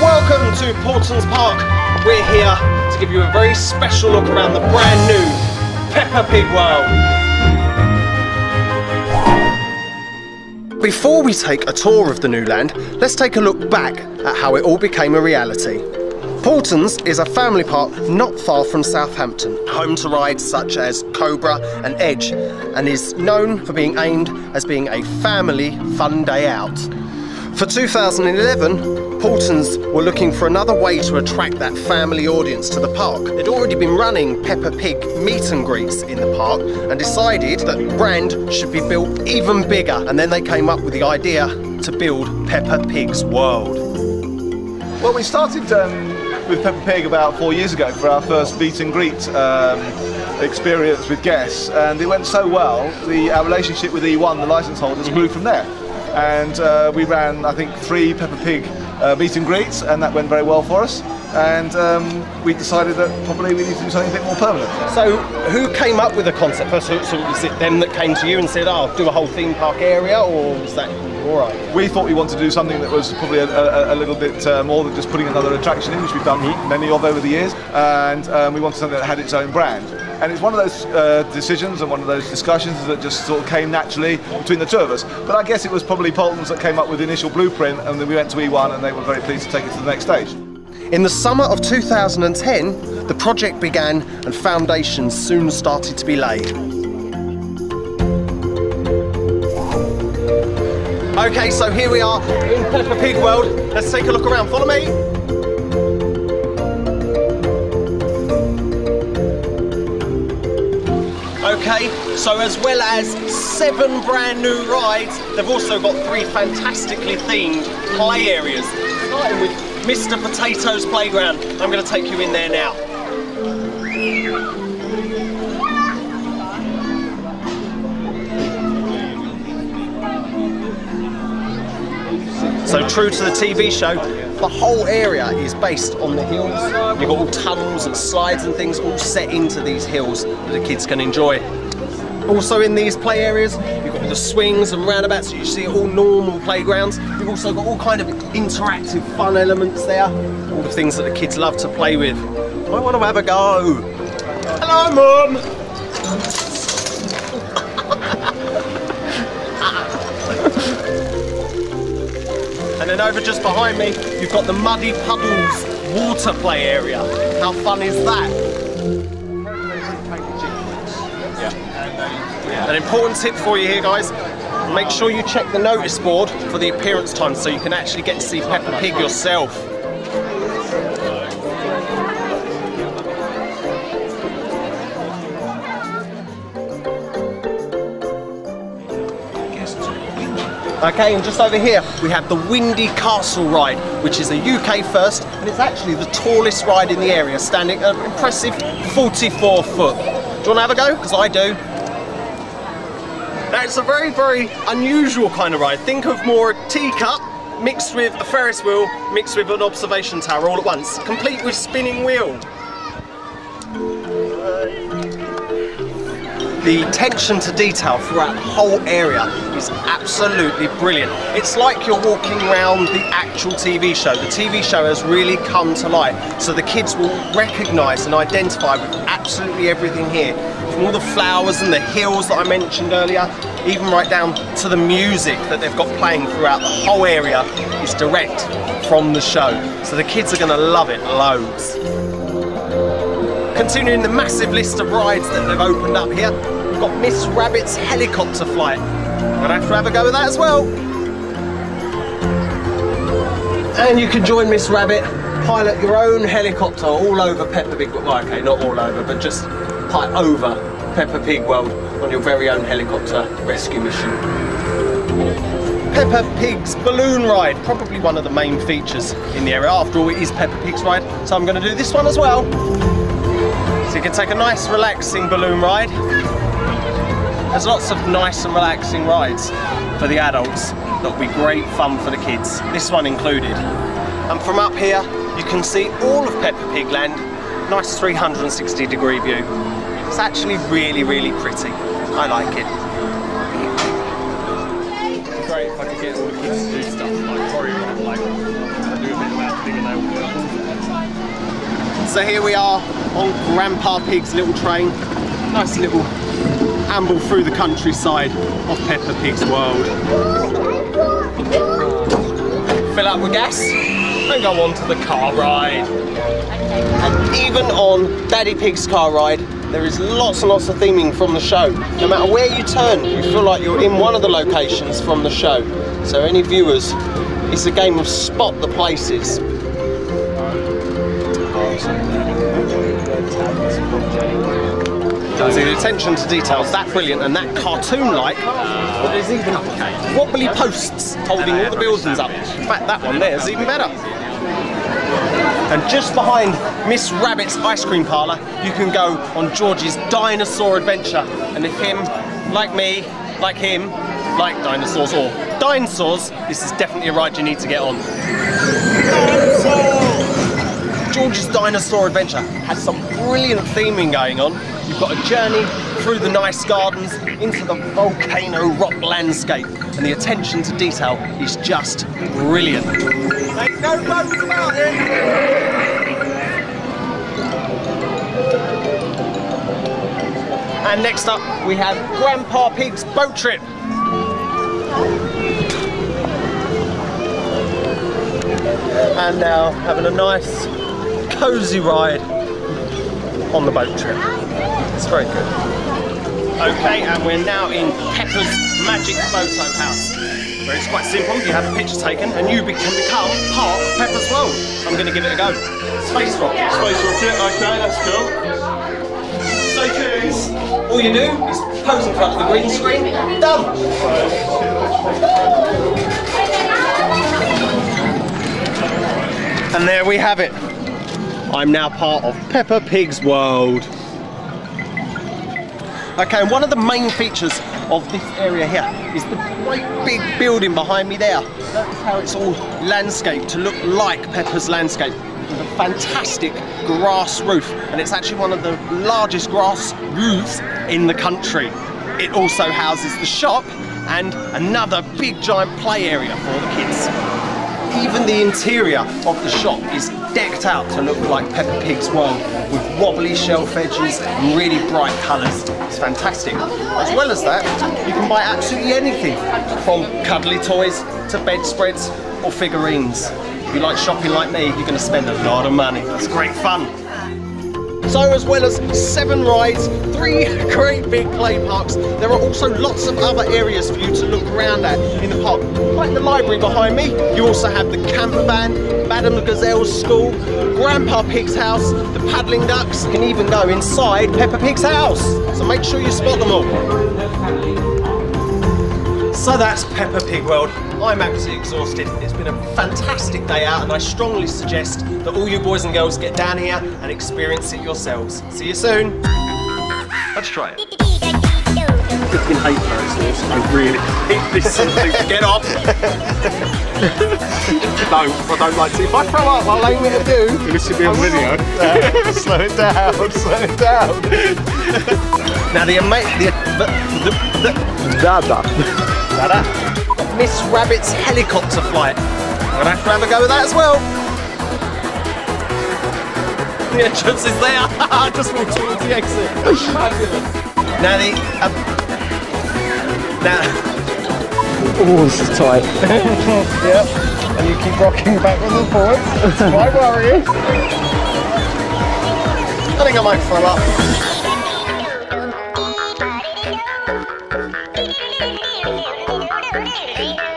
Welcome to Paultons Park. We're here to give you a very special look around the brand new Peppa Pig World. Before we take a tour of the new land, let's take a look back at how it all became a reality. Paultons is a family park not far from Southampton, home to rides such as Cobra and Edge, and is known for being aimed as being a family fun day out. For 2011, Paultons were looking for another way to attract that family audience to the park. They'd already been running Peppa Pig meet and greets in the park and decided that brand should be built even bigger. And then they came up with the idea to build Peppa Pig's World. Well, we started um, with Peppa Pig about four years ago for our first meet and greet um, experience with guests, and it went so well. The our relationship with eOne, the license holders, grew from there and uh, we ran I think three Peppa Pig uh, meet and greets and that went very well for us and um, we decided that probably we need to do something a bit more permanent. So who came up with the concept first? So, so was it them that came to you and said, oh, do a whole theme park area or was that all right? We thought we wanted to do something that was probably a, a, a little bit uh, more than just putting another attraction in, which we've done mm-hmm. many of over the years and um, we wanted something that had its own brand. And it's one of those uh, decisions and one of those discussions that just sort of came naturally between the two of us. But I guess it was probably Paultons that came up with the initial blueprint, and then we went to eOne, and they were very pleased to take it to the next stage. In the summer of 2010, the project began and foundations soon started to be laid. Okay, so here we are in Peppa Pig World. Let's take a look around. Follow me. Okay, so as well as seven brand new rides, they've also got three fantastically themed play areas. Starting with Mr. Potato's Playground. I'm going to take you in there now. So true to the TV show, the whole area is based on the hills. You've got all tunnels and slides and things all set into these hills that the kids can enjoy. Also in these play areas, you've got the swings and roundabouts, you see all normal playgrounds. You've also got all kind of interactive fun elements there, all the things that the kids love to play with. I want to have a go. Hello, Mum! And then over just behind me, you've got the Muddy Puddles water play area. How fun is that? An important tip for you here, guys. Make sure you check the notice board for the appearance time so you can actually get to see Peppa Pig yourself. Okay, and just over here we have the Windy Castle ride, which is a UK first, and it's actually the tallest ride in the area, standing an impressive 44 foot. Do you want to have a go? Because I do. Now it's a very, very unusual kind of ride. Think of more teacup mixed with a Ferris wheel, mixed with an observation tower all at once, complete with spinning wheel. The attention to detail throughout the whole area is absolutely brilliant. It's like you're walking around the actual TV show. The TV show has really come to life, so the kids will recognise and identify with absolutely everything here. From all the flowers and the hills that I mentioned earlier, even right down to the music that they've got playing throughout the whole area is direct from the show. So the kids are going to love it loads. Continuing the massive list of rides that they've opened up here, We've got Miss Rabbit's helicopter flight. Gonna have to have a go with that as well. And you can join Miss Rabbit, pilot your own helicopter all over Peppa Pig, well okay, not all over, but just pilot over Peppa Pig World on your very own helicopter rescue mission. Peppa Pig's balloon ride, probably one of the main features in the area. After all, it is Peppa Pig's ride, so I'm going to do this one as well. So you can take a nice relaxing balloon ride there's lots of nice and relaxing rides for the adults that'll be great fun for the kids, this one included. And from up here, you can see all of Peppa Pig Land, nice 360 degree view. It's actually really, really pretty. I like it. great if I could get all the kids to do stuff like choreograph, like do a bit of acting and they all. So here we are on Grandpa Pig's little train. Nice little amble through the countryside of Peppa Pig's world. Fill up with gas and go on to the car ride. And even on Daddy Pig's car ride, there is lots and lots of theming from the show. No matter where you turn, you feel like you're in one of the locations from the show. So any viewers, it's a game of spot the places. So the attention to detail is that brilliant and that cartoon-like. Even wobbly posts holding all the buildings up. In fact, that one there is even better. And just behind Miss Rabbit's ice cream parlour, you can go on George's dinosaur adventure. And if him, like me, like him, like dinosaurs or dinosaurs, this is definitely a ride you need to get on. George's Dinosaur Adventure has some brilliant theming going on. You've got a journey through the nice gardens into the volcano rock landscape, and the attention to detail is just brilliant. And next up, we have Grandpa Pig's boat trip. And now having a nice cosy ride on the boat trip. Good. Okay, and we're now in Peppa's Magic Photo House. Where it's quite simple, you have a picture taken and you can become part of Peppa's world. I'm going to give it a go. Space rock. Space rocket, okay, that's cool. Stay tuned. All you do is pose in front of the green screen. Done. And there we have it. I'm now part of Peppa Pig's world. Okay, and one of the main features of this area here is the great big building behind me there. That's how it's all landscaped to look like Peppa's landscape with a fantastic grass roof. And it's actually one of the largest grass roofs in the country. It also houses the shop and another big giant play area for the kids. Even the interior of the shop is decked out to look like Peppa Pig's world with wobbly shelf edges and really bright colours. It's fantastic. As well as that, you can buy absolutely anything from cuddly toys to bedspreads or figurines. If you like shopping like me, you're going to spend a lot of money. It's great fun. So as well as seven rides, three great big play parks, there are also lots of other areas for you to look around at in the park. Like the library behind me, you also have the camper van, Madame Gazelle's school, Grandpa Pig's house, the paddling ducks, can even go inside Peppa Pig's house. So make sure you spot them all. So that's Peppa Pig World. I'm absolutely exhausted. It's been a fantastic day out and I strongly suggest that all you boys and girls get down here and experience it yourselves. See you soon. Let's try it. Flipping hate dinosaurs. I really hate this sort of thing. Get off. don't. I don't like to. If I throw up, I'll aim it at you. This should be on video. slow it down, slow it down. Now the ama- the the, the, the Dada. Tada. Miss Rabbit's helicopter flight. I'm gonna have to have a go with that as well. The entrance is there. I just walked towards the exit. now the uh, now. Oh, this is tight. yep. And you keep rocking backwards and forwards. It's quite worrying. I think I might throw up. Hey,